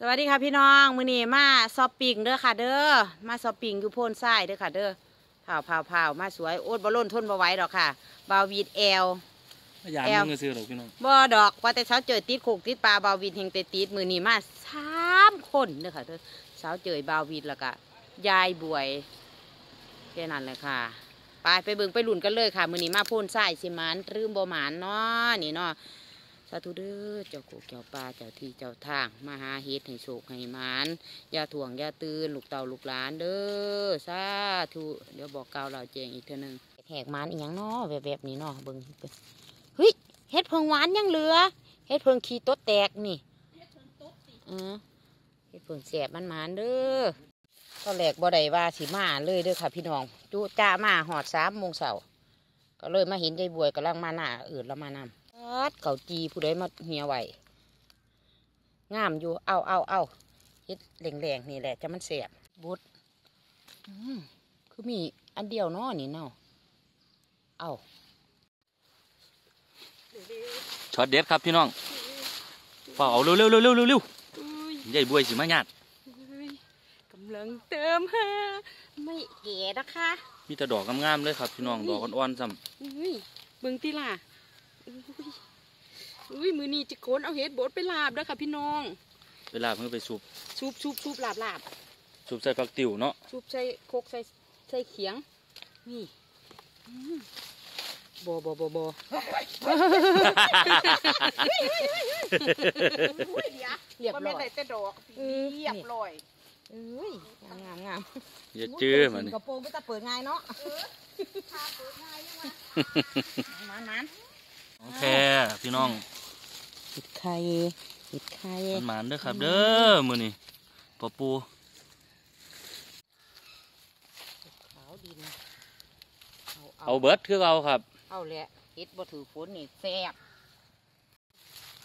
สวัสดีค่ะพี่น้องมื้อนี้มาซอปปิ้งเด้อค่ะ เด้อมาซอปปิ้งอยู่โพนทรายเด้อค่ะ เด้อเผาเผาเผามาสวยโอดบ่ล้นทนบ่ไหว้ดอกค่ะบาววีดแอลยามแอลมึงก็ซื้อหรอกพี่น้องบ่ดอกว่าแต่เช้าเจยติดโขกติดปลาบาววีดเฮงแต่ติดมื้อนี้มาสามคนเด้อค่ะเด้อเช้าเจยบาววีดแล้วก็ยายบวยแค่นั้นเลยค่ะไปไปเบิ่งไปลุ่นกันเลยค่ะ มื้อนี้มาโพนทรายสิหมานรืมบ่หมานเนาะนี่เนาะสาธุเด้อเจ้าโกเจ้าป่าเจ้าที่เจ้าทางมาหาเฮ็ดให้โศกให้มานอย่าถ่วงอย่าตื่นลูกเต่าลูกหลานเด้อสาธุเดี๋ยวบอกกล่าวเราแจงอีกเท่านึงแหกมานอีหยังเนาะแบบแบบนี้เนาะเบิ่งเฮ้ยเฮ็ดเพิงหวานยังเหลือเฮ็ดเพิงขี้ตดแตกนี่เฮ็ดเพิงแสบมันหมานเด้อตอนแรกบ่ได้ว่าสิมาเลยเด้อค่ะ พี่น้องจุจ้ามาหอดสามโมงเช้าก็เลยมาเห็นยายบวยกำลังมาหน้าอื่นแล้วมานำ ดเก่าจีผู้ใดมาเหียไว้งามอยู่เอาเอาเอาเฮ็ดแรงๆนี่แหละจะมันเสียบบดอืมคือมีอันเดียวเนาะนี่เนาะเอาช็อตเด็ดครับพี่น้องเฝ้าเอาเร็วเร็วเร็วเร็วเร็วเร็วใหญ่บวยสิมาหยาดกำลังเติมฮะไม่แก่นะคะมีแต่ดอกงามๆเลยครับพี่น้องดอกอ่อนๆซ้อุ้ยเบิ่งติล่ะ อุ้ยอุ้ยมือนี้จะโกนเอาเฮ็ดบดไปลาบเด้อค่ะพี่น้องำเวลาเพิ่งไปสูบชุบชุบชุบลาบลาบสูบใส่ผักติ๋วเนาะชุบใส่โคกใส่ใส่เขียง นี่อืมบอบอบอบอเรียบก็ร้ไม่อยได้แต่ดอกเออเรียบร้อยเอ้ยงามงามงามอย่าจื้อมันกระโปรงก็จะเปิดง่ายเนาะมันมัน ของแท้พี่น้องปิดไข่ปิดไข่มันหมานเด้อครับเด้อมื้อนี้ปอปูขาวดินเอาเบิดคือเอาครับ เอาแหละเฮ็ดบ่ถือฝนนี่แซ่บ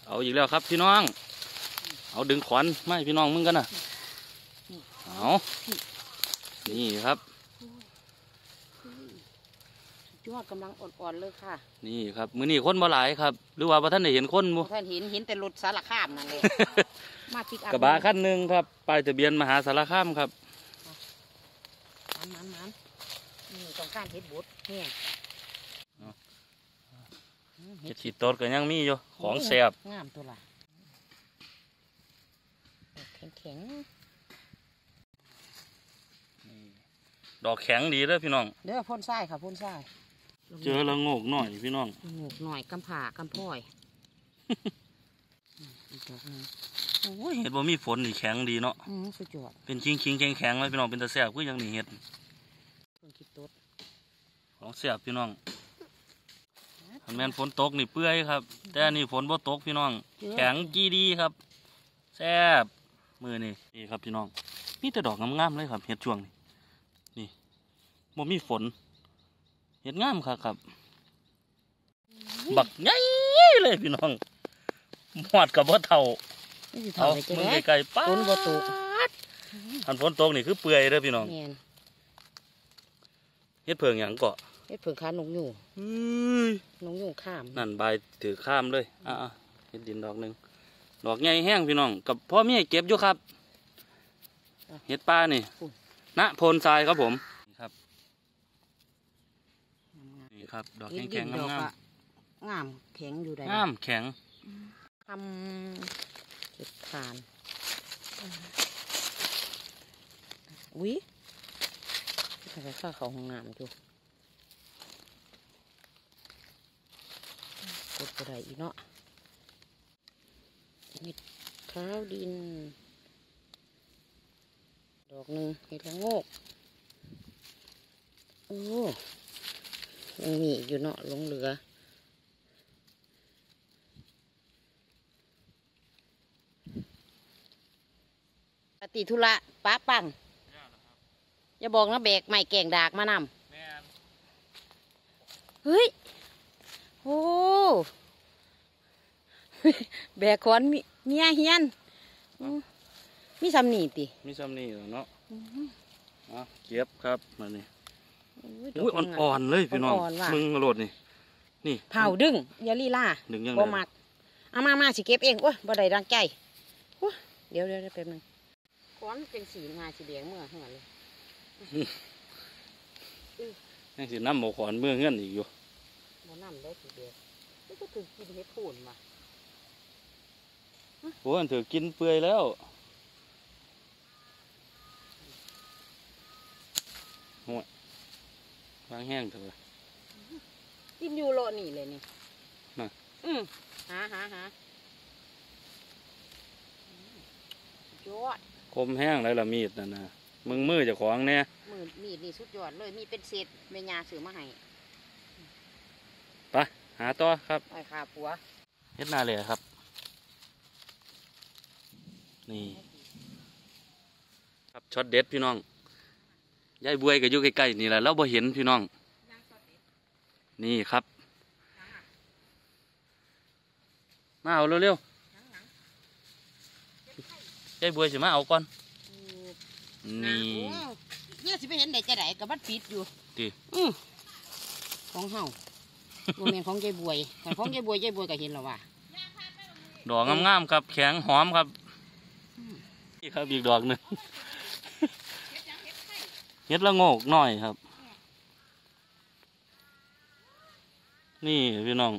เอาอีกแล้วครับพี่น้อง เอาดึงขวานมาให้พี่น้องมึงกันนะเอานี่ครับ ยอดกำลังอ่อนๆเลยค่ะ นี่ครับมื้อนี้คนบ่หลายครับ หรือว่าบ่ท่านได้เห็นคนบ่ท่านเห็นเห็นแต่รถสารคามนั่นเลยมาปิกอัพกระบะคันหนึ่งครับป้ายทะเบียนมหาสารคามครับมันมันมันนี่ต้องการเฮ็ดบุตรเนี่ยเอาเห็ดขีดโตดก็ยังมีอยู่ของแซ่บงามตัวละแข็งแข็งดอกแข็งดีเด้อพี่น้องๆเด้อพ่นทรายค่ะพ่นทราย เจอละโงกหน่อยพี่น้องหกหน่อยกำผ่ากำพร้อยอืมอีกดอกหนึงโอ้ยเห็ดบ่มีฝนนี่แข็งดีเนาะอืมสุดยอดเป็นชิงชิงแข็งแข็งๆเลยพี่น้องเป็นตะแซ่บก็ยังนี่เห็ดเพิ่งคิดตัวของแซ่บพี่น้องคันแม่นฝนตกนี่เปื่อยครับ แต่อันนี่ฝนบ่ตกพี่น้อง แข็งจีดีครับแซ่บมือนี่นี่ครับพี่น้องมีแต่ดอกงามๆเลยครับเห็ดช่วงนี้นี่บ่มีฝน เห็ดงามครับครับ บักใหญ่เลยพี่น้องหอดกับบ่เท่านี่สิเอาทำให้เจ๊มึงไกลๆป้าฝนบ่ตกอันฝนตกนี่คือเปื่อยเด้อพี่น้องแม่นเฮ็ดเพิงหยังเกาะเฮ็ดเพิ่งขานกอยู่เฮ้ยนกอยู่ข้าม นั่นใบายถือข้ามเลยอะๆเฮ็ดดินดอกหนึงดอกใหญ่แห้งพี่น้องกับพ่อแม่เก็บอยู่ครับ เฮ็ดป้านี่ณโพนทรายครับผมนี่ ครับนี่ครับ ดอกเฮ็ดแข็งดินๆดอกงามอะงามแข็งอยู่ได้ๆงามแข็งทำเก็บทานอุ้ยทำไมข้าเขาห้องน้ำอยู่กดกระไดอีกเนาะเห็ดขาวดิน ดอกหนึ่งเห็ดละโงกโอ้ ยังมีอีกอยู่เนาะหลงเหลือ ปฏิธุระป้าปัง อย่าบอกนะแบกไม่แก่งดากมานำเฮ้ย โอ้แบกขอนมีเมียเฮียนอืมมีสำนีติ มีซ้ำนี่เหรอเนาะอะเก็บครับมานี่ดก อุ้ยงามอ่อนๆเลยพี่น้องอ่อนๆว่ะมึงโหลดนี่นี่เผาดึงอย่าลีลาดึงยังบ่ไงมักเอามามาสิเก็บเองโอ้ยบ่ได้ดังใจโอ้ยเดี๋ยวเดี๋ยวเดี๋ยวแป๊บนึงก้อนเป็นสีงาสีแดงเมื่อหัวเลยยังสิน้ำหมกขอนเมื่อเงื่อนอีกอยู่บ่นำได้สีแดงนี่ก็ถึงกินเห็ดพูนมาโอ้ยมันถือกินเปื่อยแล้วโอ้ย วางแห้งเถอะกินอยู่โลนี่เลยนี่น่ะอืมหาหาหาอืมยอดคมแห้งไรละมีดนั่นนะมึงมือเจะของเนี่ยมือมีดนี่สุดยอดเลยมีเป็นเศษแม่ยาซื้อมาให้ไปหาต่อครับไอ้ขาปัวเฮ็ดหน้าเลยครับ นี่ ครับช็อตเด็ดพี่น้อง ยายบวยก็อยู่ใกล้ๆนี่แหละเราบ่เห็นพี่น้อง นี่ครับ มาเอาเร็วๆยายบวยสิมาเอาก่อน นี่เนี่ยสิไปเห็นได้จะไหนกับบัดปิดอยู่ติอือของเฮาบ่แม่นของยายบวยแต่ของยายบวยยายบวยก็เห็นแล้วว่าดอกงามๆครับแข็งหอมครับนี่ครับอีกดอกหนึ่ง เฮ็ดละโงกหน่อยครับ นี่พี่น้อง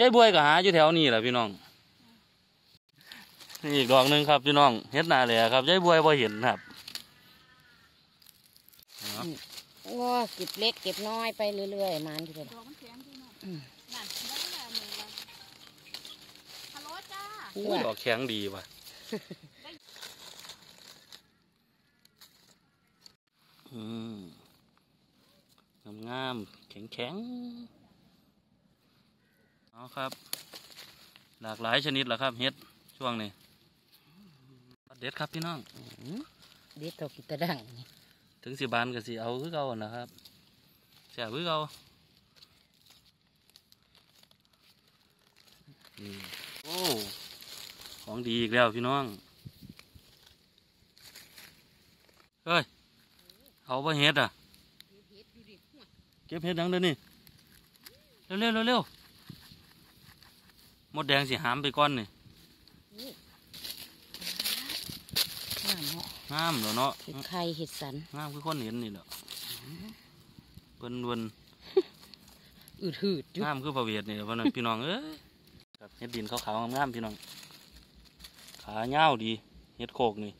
ยายบวยก็หาอยู่แถวนี้แหละพี่น้อง นี่อีกดอกหนึ่งครับพี่น้องเฮ็ดหนาเลยครับยายบวยบ่เห็นครับเอาโอ้เก็บเล็กเก็บน้อยไปเรื่อยๆมันอยู่เลยดอกมันแข็งดีเนาะอืมนั่นแล้วก็แล้วหนึ่งละฮัลโหลจ้าอู้ดอกแข็งดีว่ะ อืม งามงามๆแข็งแข็งๆเอาครับ หลากหลายชนิดแหละครับเฮ็ดช่วงนี้เด็ดครับพี่น้องเด็ดตัวกิตะดังนี่ถึงสิบานก็สิเอาคือเก่าหั่นนะครับเสียคือเก่านี่โอ้ของดีอีกแล้วพี่น้องเฮ้ย เอาไปเฮ็ดอะเก็บเห็ดหยังเด้อนี่เร็วเร็วเร็วเร็วมดแดงสิหามไปก่อนนี่งามเนาะงามแล้วเนาะเห็ดไข่เห็ดสันงามคือคนเห็นนี่แหละเพิ่นเพิ่นอืดหืดอยู่งามคือพระเวทนี่แหละเพิ่นน่ะพี่น้องเอ้ยครับเห็ดดินขาวๆงามๆพี่น้องขาเงาวดีเห็ดโคกนี่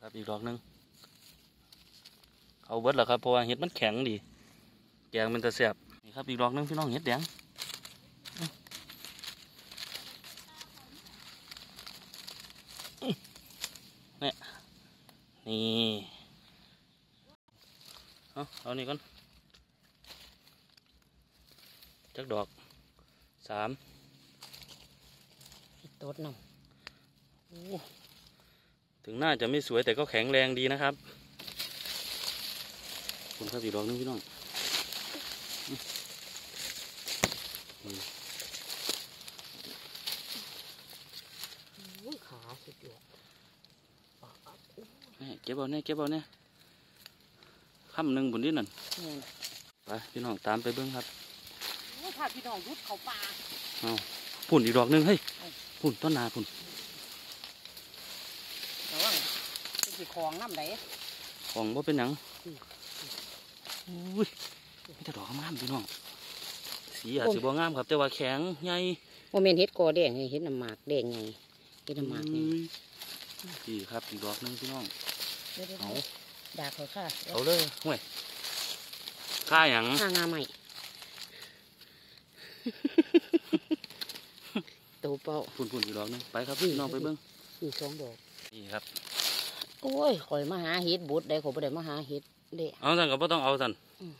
ครับอีกดอกหนึง เอาเบิดแล้วครับเพราะว่าเห็ดมันแข็งดีแกงมันจะแซ่บนี่ครับอีกดอกหนึงพี่น้องเห็ดแดงนี่เอาเอานี่ก่อนจักดอกสามเห็ดโต๊ดน้โอ้ถึงหน้าจะไม่สวยแต่ก็แข็งแรงดีนะครับขอบ คุณครับอีกดอกหนึงพี่น้องอืมำอุ้ยขาสุดยอดนี่เก็บเอาเนี่ยเก็บเอาเนี่ยคำหนึ่งบนนี้นั่นแม่นไปพี่น้องตามไปเบิ้งครับโอ้ยพาพี่น้องรุดเขาป่าพุ่นอีกดอกหนึงเฮ้ยพุ่นต้นนาพุ่นระวังเป็นสีของน้ำไหลของว่าเป็นหยัง อืมอุ้ยมีแต่ดอกงามพี่น้อง สีอาจจะบ่งามครับ แต่ว่าแข็งใหญ่โมเมนเห็ดกอแดงนี่เห็ดน้ำหมากแดงไงเห็ดน้ำหมากนี่อุ้ยนี่ครับอีกดอกหนึงพี่น้องเดี๋ยวๆๆเอาดาบเขาค่ะเอาเลยห่วยค่าหยังห้างาใหม่ตัวเป้าพุ่นพุ่นอีกดอกหนึงไปครับพี่น้องไปเบิ้งอีกสองดอกนี่ครับโอ้ยข่อยมาหาเห็ดบดได้ข่อยบ่ได้มาหาเห็ด เด้เอาสั่นก็บ่ต้องเอาสั่นอืม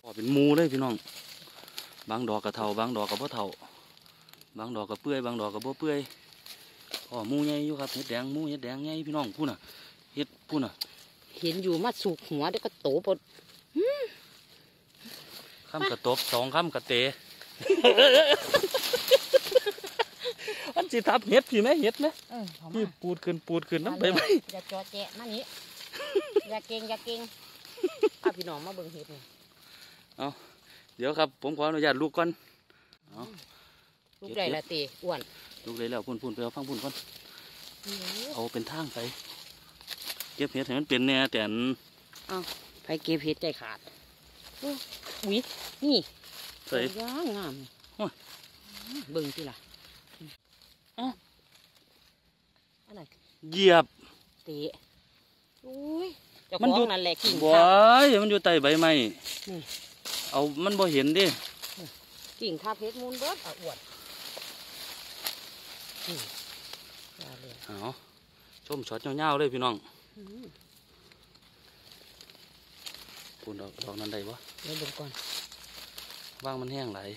พอเป็นหมูเลยพี่น้อง บางดอกก็เท่าบางดอกก็บ่เท่าบางดอกก็เปื่อยบางดอกก็บ่เปื่อยพอหมูใหญ่อยู่ครับเห็ดแดงหมูเห็ดแดงใหญ่พี่น้องพูดน่ะเห็ดพูดน่ะ เห็นอยู่มาสุกหัวเดี๋ยวก็โตปดข้ามกระตบสองข้ามกระเตะอันสิทับเห็ดพี่ไหมเห็ดไหมเออเขาพี่มาปูดขึ้นปูดขึ้นน้ำไปไหมอย่าจอแจะมานี่ อย่าเก่งอย่าเก่งเอาพี่น้องมาเบิ่งเห็ดนี่เดี๋ยวครับ ผมขออนุญาตลูกก่อนเอาลูกใหญ่ละเตอ้วนลูกเลยแล้วพุ่นพุ่นไปเอาฟังพุ่นก่อนเอาเป็นทางไปเก็บเห็ดให้มันเป็นแน่แต่อันไปเก็บเห็ดใจขาดโอ้อุ๊ยนี่ใส่ย่างงามโอ้ยเบิ่งสิล่ะอะอันไหนเหยียบเตะ อุ้ยเจ้าขมันออยู่ งนั่นแหละกิ่งบ่ทับยมันอยู่ใต้ใบไม้นี่เอามันบ่เห็นเดิกิ่งทับเพชรมูลเบิดอะอ้วนนี่ว่าเลยเอาชมช็อตยาวๆเลยพี่น้องอืมพุ่นดอกดอกนั้นได้บ่เดี๋ยวเบิ่งก่อน ว่างมันแห้งไหลาย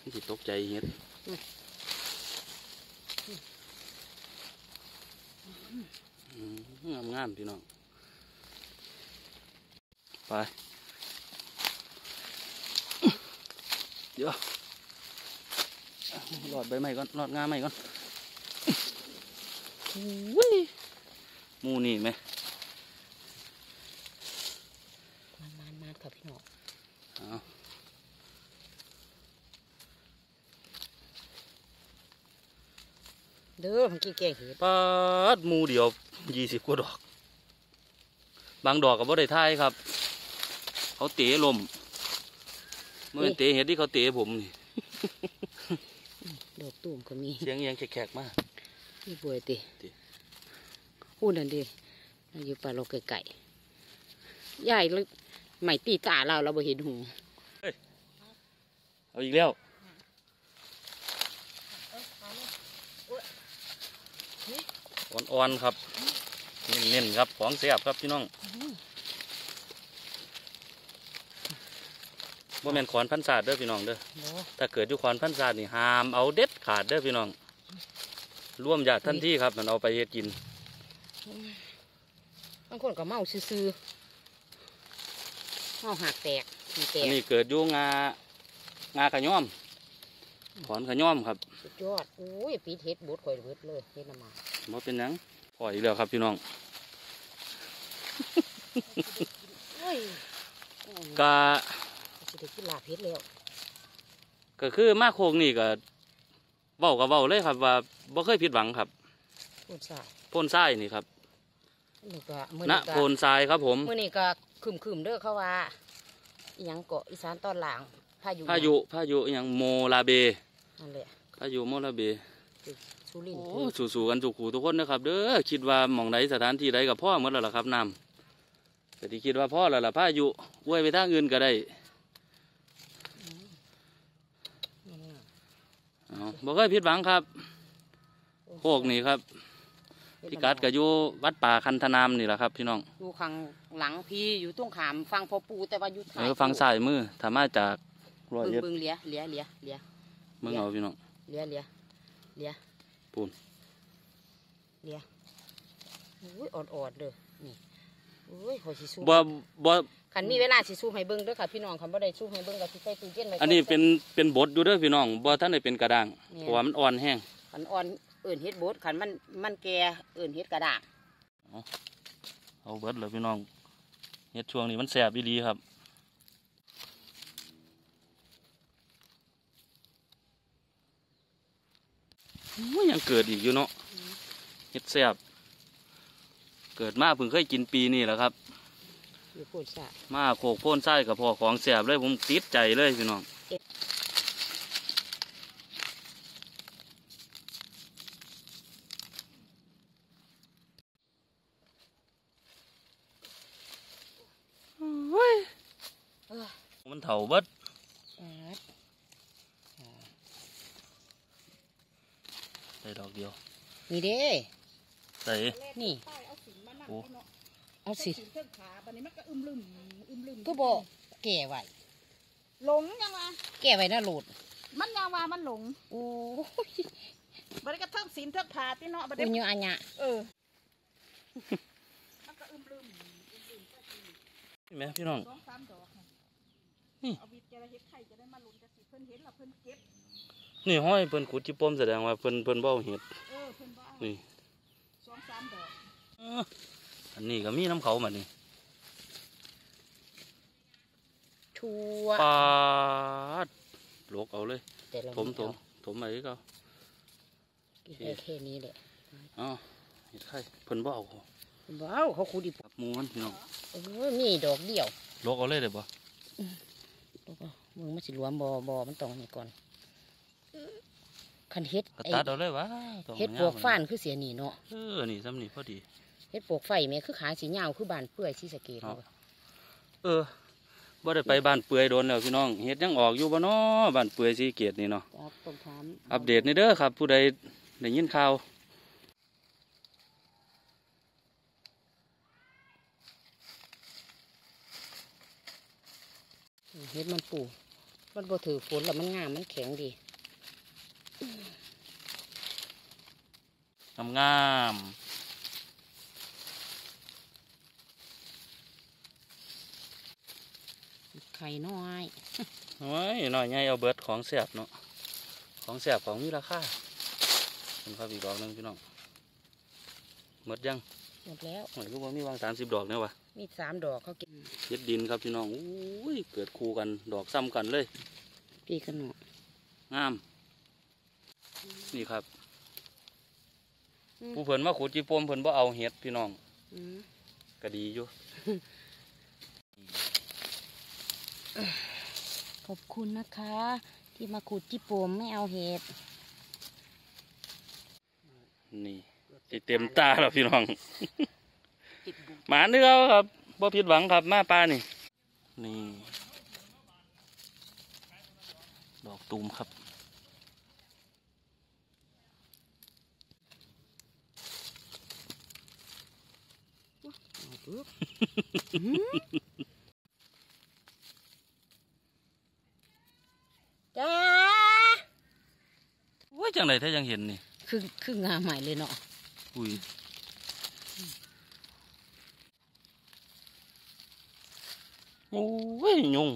มันสิตกใจเห็ดอืม งามงามๆพี่น้อง ไป เดี๋ยวหลอดใบไม้ก่อนหลอดงาไม้ก่อนอุ้ยหมูนี่ไหมมันมันมันครับพี่น้องเอาเด้อมันกี่แกงเห็ดปัดหมูเดียว ยี่สิบกว่าดอก บางดอกก็บ่ได้ท้ายครับ เขาเตะลมเมื่อเตะเห็ดที่เขาเตะผมนี่ดอกตูมก็มีเสียงเอียงแขกๆมากนี่ป่วยติติพูดนั่นดิเราอยู่ป่าเราไก่ใหญ่เลยไม่ตีตาเราเราบ่เห็นหูเอาอีกแล้วอ่อนๆครับ เน้นๆครับของเสียบครับพี่น้องว่าแม่นขอนพันศาสตร์เด้อพี่น้องเด้อบ่ถ้าเกิดอยู่ขอนพันศาสตร์นี่ห้ามเอาเด็ดขาดเด้อพี่น้องร่วมญาติทันทีครับ มันเอาไปเฮ็ดกินบางคนก็เมาซื่อๆเมาหักแตกมีแตอักนนี้เกิดอยู่งางาขะย่อมขอนขะย่อมครับสุดยอดอุ้ยปีเฮ็ดบดข่อยเบิดเลยเฮ็ดน้ำมาบ่เป็นหยัง พออีกแล้วครับพี่น้องเฮ้ยก็สิได้กินลาบเฮ็ดแล้วก็คือมาโคกนี่ก็เว้ากับเว้าเลยครับ ว่าบ่เคยผิดหวังครับพูดซะโพนทรายนี่ครับนี่ก็มื้อณนี้โพก็นทรายครับผมมื้อนี้ก็คึมๆเด้อเขาว่าอีหยังเกาะอีสานตอนหลังพายุพายุพายุอหย่างโมลาเบนั่นแหละพายุโมลาเบ สุรินทร์โอ้สู้ๆกันสุขูทุกคนนะครับเด้อคิดว่าหม่องใดสถานที่ใดกับพ่อหมดแล้วล่ะครับน้ำแต่ที่คิดว่าพ่อแล้วล่ะพายุอวยไปทางอื่นก็ได้เอาบ่เคยผิดหวังครับโคกนี่ครับพิกัดก็อยู่วัดป่าคันธนามนี่แหละครับ พี่น้องอยู่ข้างหลังพี่อยู่ตรงขามฟังพ่อปูแต่ว่าอยู่เออฟังซ้ายมือถ้ามาจากร้อยเบิ่งเอ็ดเบิ่งเหลียเหลียเหลียเหลียมึงเอาพี่น้องเหลียเหลียเหลีย ปูนเหลียอุ้ยอ่อนๆเด้อนี่อุ้ยขอสิสู้บ่บ่คันมีเวลาสิสู้ให้เบิ่งเด้อค่ะพี่น้องคันบ่ได้สู้ให้เบิ่งก็สิใส่ตู้เย็นไว้ก่อันนี้เป็นเป็นบทอยู่เด้อพี่น้องบ่ท่านได้เป็นกระด้างเนี่ยเพราะว่ามันอ่อนแห้งคันอ่อนเอิ่นเฮ็ดบดคันมันมันแก่เอิ่นเฮ็ดกระด้างเอาเบิดเลยพี่น้องเฮ็ดช่วงนี้มันแสบอีหลีครับ ยยังเกิดอีกอยู่เนาะเฮ็ดแสบเกิดมาเพิ่งเคยกินปีนี้แหละครับอยู่พูดซะมาโขกโพ่นไส้กับพอของแสบเลยผมติดใจเลยพี่น้องโอ้ยเออมันเถาเบิด อ่า ใส่ดอกเดียว นี่เด้ใส่นี่ป้ายเอาสินมานั่งโอ้ไว้เนาะเอาสิสินเครื่องขาบันนี้มันก็อึมลืมอึมลืมก็บอกแก่ไว้หลงยังวะแก่ไว้น่าโหลด มันยังว่ามันหลงโอ้ยบันนี้ก็เทิงสินเทิงขาที่เนาะบันอุนี้ญญาญะเออมันก็อึมลืมนี่ไหมพี่น้องสองสามดอกค่ะนี่ เอาวิทย์จะได้เฮ็ดไข่จะได้มาลุ้นจะสิเพิ่นเห็นแล้วเพิ่นเก็บ นี่ห้อยเพิ่นขุดจิปมแสดงว่าเพิ่นเพิ่นเบ้าเห็ด เออเพิ่นว่าเอานี่สองสามดอกอันนี้ก็มีน้ำเขามานี่ทั่วปาดลกเอาเลยแต่เราถมถมถถมไปก็กินได้แค่นี้แหละอ๋อเห็ดไข่เพิ่นบ่เอาว้าวเขาคูดิกับหมูมันพี่น้องโอ้ยมีดอกเดียวลกเอาเลยเด้อบ่แล้วก็ มึงมันสิรวมบอบอมันต้องนี่ก่อนคันเฮ็ดก็ไอ้ตัดเอาเลยวะเฮ็ดปวกฟ้านคือเสียหนีเนาะเออนี่ซ้ำนี่พอดีเฮ็ดปวกไฟแม่คือขาสียาวคือบานเปื่อยสีสะเกตเลยเออบ่ได้ไปบ้านเปื่อยโดนแล้วพี่น้องเฮ็ดยังออกอยู่บ่เนาะบ้านเปื่อยสีเกียรตินี่เนาะครับต้องถามอัปเดตนี่เด้อครับ ผู้ใดได้ยินข่าว เฮ็ดมันปูมันบ่ถือฝนแล้วมันงามมันแข็งดีงามงามไข่น้อยๆโอ้ยน้อยใหญ่เอาเบิดของแซ่บเนาะของแซ่บของมีราคาเป็นครับอีกดอกหนึงพี่น้องหมดยังหมดแล้วโอ้ยคือว่ามีวาง30ดอกเนี่ยวะ มีสามดอกเขาเก็บเฮ็ดดินครับพี่น้องอุ้ยเกิดคู่กันดอกซ้ำกันเลยพี่กันเนาะงาม นี่ครับอืมผู้เพิ่นมาขุดจีปมเพิ่นบ่เอาเห็ดพี่น้องอืมก็ดีอยู่ ขอบคุณนะคะ ที่มาขุดจิโปมไม่เอาเห็ด นี่สิเต็มตาแล้วพี่น้อง หมาเนื้อครับบ่ผิดหวังครับมาปลานี่ นี่ ดอกตูมครับ จ้าว่าจังไดถ้ายังเห็นนี่ คือคืองามใหม่เลยเนาะอุ้ย โอ้ยยุง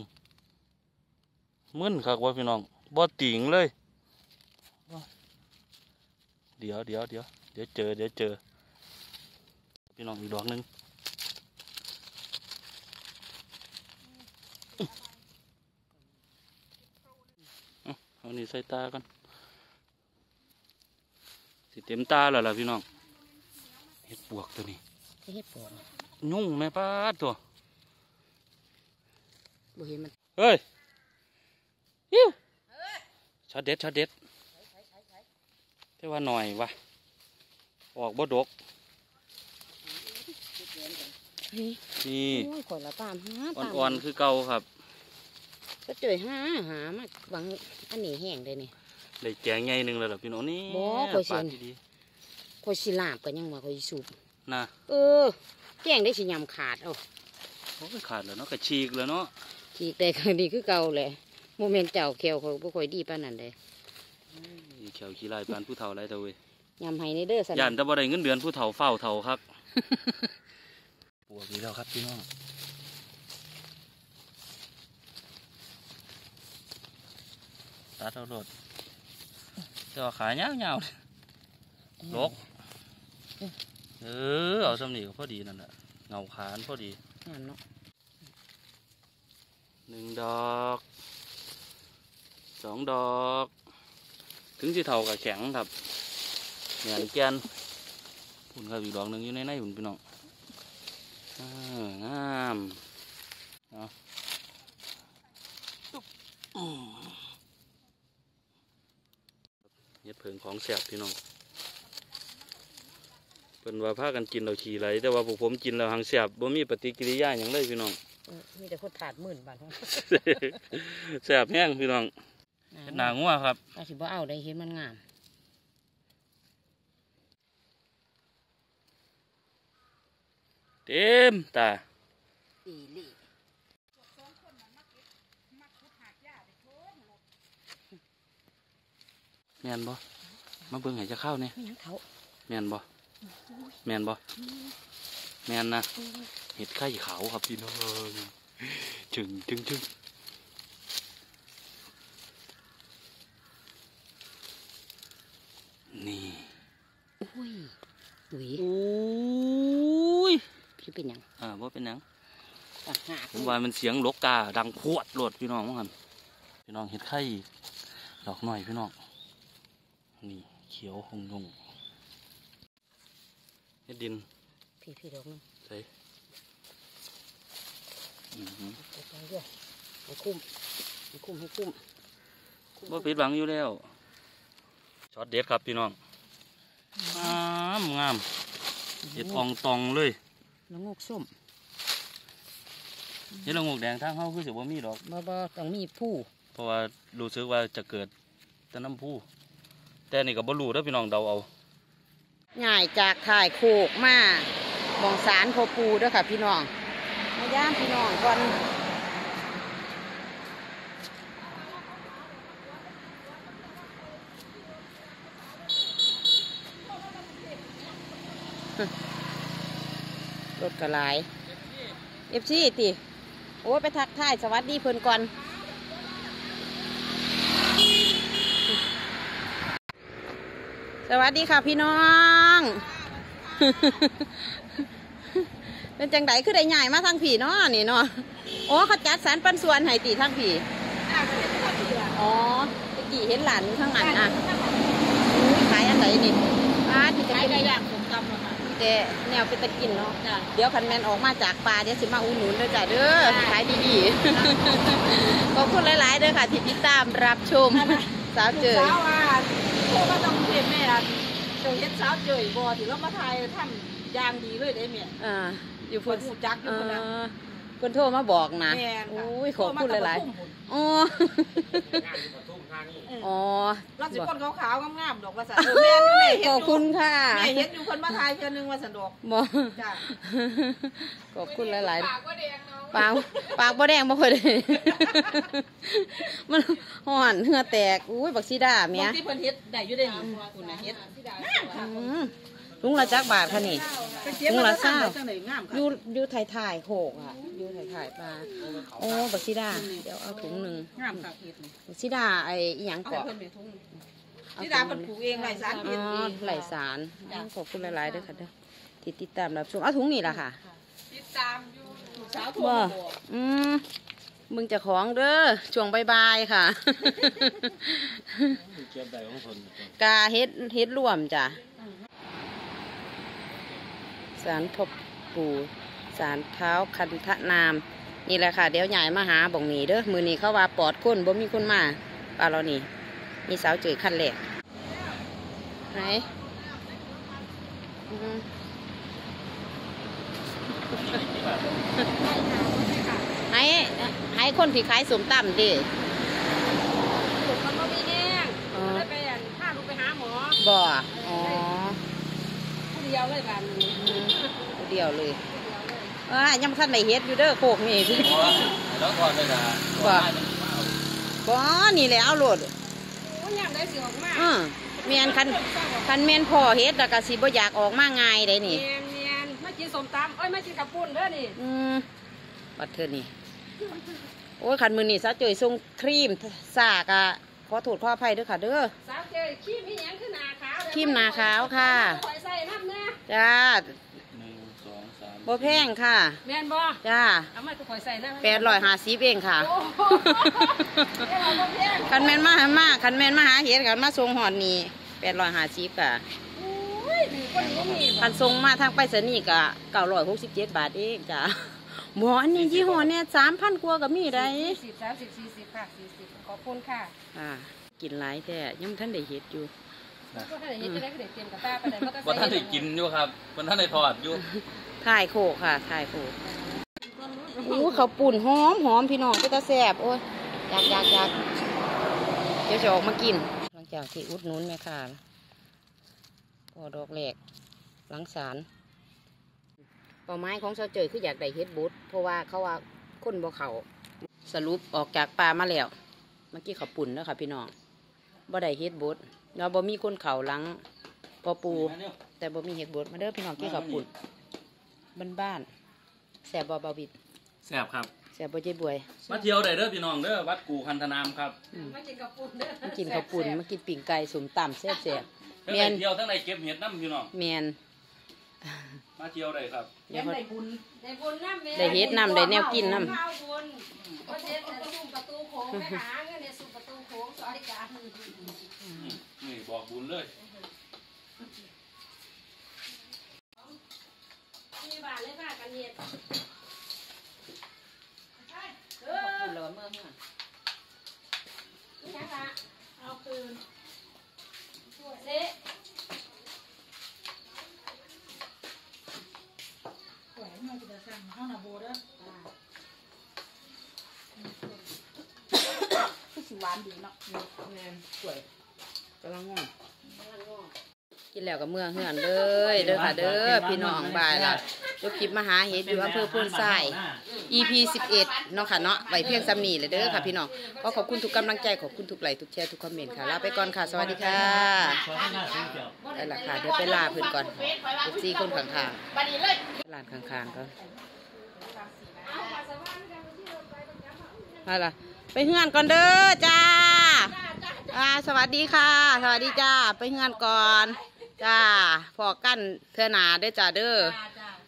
มึนคักว่าพี่น้องบ่ติงเลย เดี๋ยวเดี๋ยวเดี๋ยวเดี๋ยวเจอเดี๋ยวเจอ พี่น้องอีกดอกหนึ่งเอาเอานี่ใส่ตากันสิเต็มตาแล้วล่ะพี่น้องเห็ดปวกตัวนี้เฮ็ดปวงยุ่งแม่ป้าดตัว บ่เห็นมันเฮ้ยยิ้วช็อตเด็ดช็อตเด็ดแต่ว่าหน่อยวะออกบ่ดกเฮ้ยนี่โอ้ยข่อยละปามหาปามอ่อนๆคือเก่าครับ ก็เจอหาหามาบางอันนี้แห้งเลยนี่ได้แจงใหญ่หนึ่งแล้วล่ะพี่น้องนี่บ่ข่อยสิปาดดีข่อยสิลาบกันยังว่าข่อยสิสูบๆนะเออแจ้งได้สิยำขาดเอาโอ้ยขาดแล้วเนาะกระฉีกแล้วเนาะ ขีกได้ครั้งนี้คือเก่าเลยโมเมนต์เจ้าแขวเขาบ่ค่อยดีปานนั้นเลยอีเขียวขี้ลายปานผู้เฒ่าไรเตะเว้ยยำให้ในเด้อสันย่านแต่บ่ได้เงินเดือนผู้เฒ่าเฝ้าเฒ่าครับปวดดีแล้วครับพี่น้องตัดเอาโลดเจ้าขาเงาวเงาวๆลกเออเอาสำนีก็พอดีนั่นแหละเงาขานพอดีนั่นเนาะ หนึ่งดอกสองดอก ถึงสิเท่ากับแข็งครับเหมือนแกนพุ่นครับอีกดอกหนึ่งอยู่ในในหุ่นพี่น้องงามเอาอืมเฮ็ดเพิงของแสบพี่น้องเป็นว่าพากันกินเราขี่ไหลแต่ว่าพวกผมกินแล้วหางแสบบ่มีปฏิกิริยาอย่างเลยพี่น้อง มีแต่คนถาดหมื่นบาทเนาะแสบแห้งพี่น้องเฮ็ดหนางัวครับอาสิบ่เอาได้เห็นมันงามเต็มตาอีหลีแม่นบ่มาเบิ่งให้จะเข้าเนี่ยไม่ยังเขาแม่นบ่แม่นบ่แม่นนะ เห็ดไข่ขาวครับพี่น้องจึงจึงจึงนี่อุ้ยหวีอุ้ยพี่เป็นหยังอ่าบ่เป็นหยังต่างหากผมว่ามันเสียงลกกาดังพวดโลดพี่น้องมั้งครับพี่น้องเห็ดไข่ดอกหน่อยพี่น้องนี่เขียวหงยงเฮ็ดดิน พี่พี่ดอกนึงใส่อื้อหือ ไปไปเรื่อยให้คุ้มให้คุ้มให้คุ้มบ่ปิดบังอยู่แล้วช็อตเด็ดครับพี่น้องงามงามเห็ดอองตองเลยละงกส้มเห็ดละงกแดงทางเฮาคือสิบ่มีดอกบ่บ่ต้องมีผู้เพราะว่ารู้สึกว่าจะเกิดแต่น้ำพุแต่นี่ก็บ่รู้เด้อพี่น้องเดาเอาง่ายจากถ่ายโคกมาหมองสารพอปูเด้วยค่ะพี่น้องมา ย่ามพี่น้องก่อนรถกระลายเอฟซีติ โอ้ไปทักทายสวัสดีเพิ่อนก่อนสวัสดีค่ะพี่น้อง เป็นจังไดคือได้ใหญ่มาทางผีเนาะนี่เนาะโอ้เขาจัดสารปันส่วนให้ตีทางผีอ๋อตะกี้เห็นหลานอยู่ข้างหลังอะอุ๊ยขายอันไหนนี่อ้าที่จะเป็นอย่างผมกำแต่แนวเป็นตะกินเนาะเดี๋ยวคันแมนออกมาจากป่าเดี๋ยวสิมาอุดหนุนเด้อจ้ะเด้อขายดีๆขอบคุณหลายๆเด้อค่ะที่ติดตามรับชมสาวเจอสาวอะโทรมาต้องเรียนแม่อะเจ้าเฮ็ดสาวเจยบ่ที่เรามาถ่ายทำอย่างดีเลยได้แม่อ่า อยู่คพุ่นนหูจักอยู่คนน่ะเออคนโทรมาบอกนะแม่นโอ้ค่ะยขอบคุณหลายโทรมๆอ๋อๆอ๋อเราสิคนขาวๆงามๆดอกว่าซั่นเออแม่อยู่แม่เฮ็ดขออบยู่คุณค่ะแม่เฮ็ดอยู่คนมาถ่ายเทื่อนึงว่าซั่นดอกบอกจ้ะขอบคุณหลายปากก็แดงเนาะๆปากปากบ่แดงบ่ค่อยได้ มันห่อนเหงื่อแตก อุ้ยบักซีดาเมียบางที่เพิ่นเฮ็ดได้อยู่ได้นี่คุณน่ะเฮ็ดอืมลุงละจักบาทค่ะนี่ไปเก็บ มาแล้วทำได้จังได๋งามอค่ะยู่อยู่ถ่ายถ่ายๆโขกอะอยู่ถ่ายถ่ายๆปลาโอ้บักซีดาเดี๋ยวเอาถุงหนึ่งงามค่ะเฮ็ดนี่บักซีดาไอ้อีหยังเอาเกาะให้เพิ่นไปทุ่งที่ดาเพิ่นปลูกเองไร่สารอ๋เฮ็ดเอองไหลสารขอบคุณหลายๆด้วยค่ะเด้อที่ติดตามรับชมเอาถุงนี่ล่ะค่ะติดตามอยู่ลูกสาวโทรบ่มาบอกอืมมึงจะของเด้อช่วงบายๆค่ะเก็บได้ของเพิ่นกาเฮ็ดเฮ็ดรวมจ้ะ สารพบปูสารเท้าคันทะนาม นี่แหละค่ะ เดี๋ยวใหญ่มาหาบ่งนี้เด้อมือนี้เขาว่าปลอดคนบ่มีคนมาปลาเรานี่มีสาวเจอขั้นแรกไหนอืมให้ให้คนที่ขายสมตำดิผมมันก็มีแห้งอ๋อก็เลยไปอั่นพาลูกไปหาหมอบ่อ๋อผู้เดียวเลยบ้านนี้อืม เดียวเลยผู้เดียวเลยอ่ายังคันไหนเฮ็ดอยู่เด้อโคกนี่แล้วก่อนเลยนะบ่บ่นี่แหละเอาโลดโอ้ยยามได้สิออกมาอือแม่นคันคันแม่นพ่อเฮ็ดแล้วก็สิบ่อยากออกมาง่ายได้นี่เนียนเนียนมากินสมตำเอ้ยมากินกับปุ้นเด้อนี่อืมบัดเธอนี่โอ้ยคันมือนี่ซะเจยส่งครีมซากะขอโทษขออภัยเด้อค่ะเด้อสาวเจยขี้มีหยังขึ้นหนาขาวเด้อครีมหนาขาวค่ะข่อยใส่น้ำแน่จ้า หนึ่งสองสาม บ่แพงค่ะ แม่นบ่จ้าเอามาข่อยใส่น้ำแปดร้อยห้าสิบเองค่ะโอ้โหเอ้ยเราบ่แพงคันแมนมาหามาคันแมนมาหาเห็ดกันมาส่งหอดนี่แปดร้อยห้าสิบค่ะโอ้ยดีคนบ่มีบ่คันส่งมาทางไปรษณีย์กะเก้าร้อยหกสิบเจ็ดบาทเองจ้ะหมออันนี้ยี่ห้อเนี่ยสามพันกว่าก็มีได้ยี่สิบสามสิบสี่สิบค่ะสี่สิบขอบคุณค่ะอ่ากินหลายแต่ยังท่านได้เห็ดอยู่ ก็ถ้าได้เฮ็ดจะได้ก็ได้เตรียมกับตาไปได้บ่ต้องบ่ท่านได้กินอยู่ครับบ่ท่านได้ทอดอยู่ ถ่ายโคกค่ะถ่ายโคกอู้เขาปุ่นหอมหอมพี่น้องก็ตาแสบโอ้ยอยากอยากอยากเดี๋ยวจะออกมากิน หลังจากที่อุดนุนแม่ค่ะพอดอกแหลกหลังสารเป้าหมายของชาวเจยคืออยากได้เฮ็ดบุตเพราะว่าเขาว่าคนบ่เขาสรุปออกจากป่ามาแล้วเมื่อกี้เขาปุ่นแล้วค่ะพี่น้องบ่ได้เฮ็ดบุตเราบ่มีคนเขาหลังพอปู แต่บ่มีเฮ็ดบุตมาเด้อพี่น้องกี้เขาปุ่น บ้านๆแสบบ่เบาบิดแซ่บครับ แสบบ่เจ๊บวย มาเที่ยวได้เด้อพี่น้องเด้อวัดกูคันธนามครับอืมมากินกับปุ้นเด้อมากินข้าวปุ่นมากินปิ่งไก่สมตำแซ่บแซ่บทั้งแม่ได้นเที่ยวทั้งได้เก็บเห็ดน้ำพี่น้องแมนมาเที่ยวได้ครับเลี้ยงได้บุญได้บุญน้ำแม่ได้เฮ็ดน้ำได้แนวกินน้ข้าวบุญก็เช็ดแต่ซุ้มประตูโค้งไปหาเงินในซุ้มประตูโค้งสวัสดิการ นี่บอกบุญเลย บาทเลยค่ะกันเฮ็ดเออำเราเมื่อเมื่อนี่นะคะเอาคืนเซ่แหวนมันจะสั่งข้าวหน้าโบด้อคือสิหวานดีเนาะแม่สวยกำลังงงกินแล้วก็เมื่อเฮือนเลยเด้อค่ะเด้อพี่น้องบายละ ยกคลิปมาหาเห็ดอยู่อำเภอพูนทราย EP 11 เนาะค่ะเนาะไว้เพียงซ้ำนี้เลยเด้อค่ะพี่น้องก็ขอบคุณทุกกำลังใจ ขอบคุณทุกไลค์ทุกแชร์ทุกคอมเมนต์ค่ะ ลาไปก่อนค่ะ สวัสดีค่ะได้ละค่ะ เดี๋ยวไปลาเพื่อนก่อนซีคนข้างๆร้านข้างๆก็เอาล่ะไปเฮือนก่อนเด้อจ้าอ่าสวัสดีค่ะ สวัสดีจ้า ไปเฮือนก่อน จ้าพอกั้นเทือหนาเด้อจ้าเด้อ